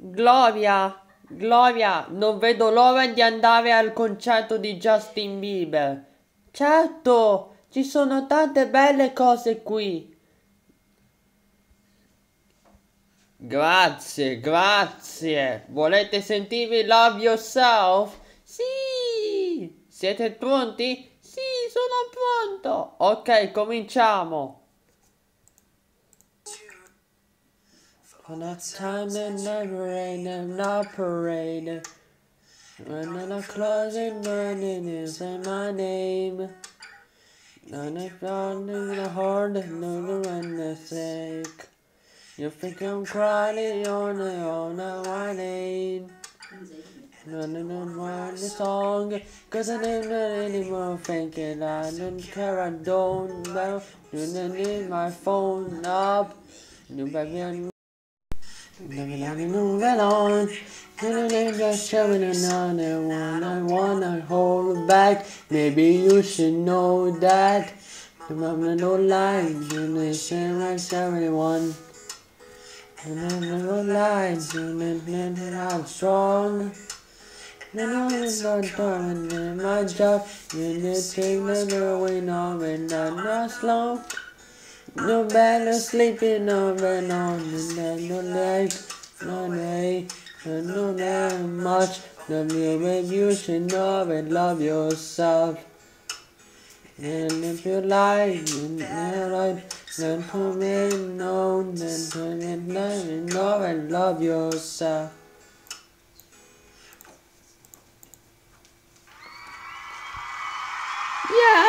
Gloria, Gloria, non vedo l'ora di andare al concerto di Justin Bieber. Certo, ci sono tante belle cose qui. Grazie, grazie. Volete sentirvi Love Yourself? Sì! Siete pronti? Sì, sono pronto. Ok, cominciamo. On a time and never rain and not parade. When I'm closing, burning is in my name. None of on in the heart, no the run the sake. You think I'm crying on the on the whining. None of them want the song, cause I know anymore. Thinking I don't care, I don't know. You don't need my phone up. You baby, Moving on, just showing another one. I wanna hold back. Maybe you should know that. Remember no lies, you know, share my 71. Remember no lies, you know, I'm strong. Then I was not doing my job. You need to take the away now, and I'm not slow. No better sleeping on and on and then no leg, no day, no that much. The way you should know and love yourself. And if you like, and you like, then to me know, then to me know and love yourself. Yeah!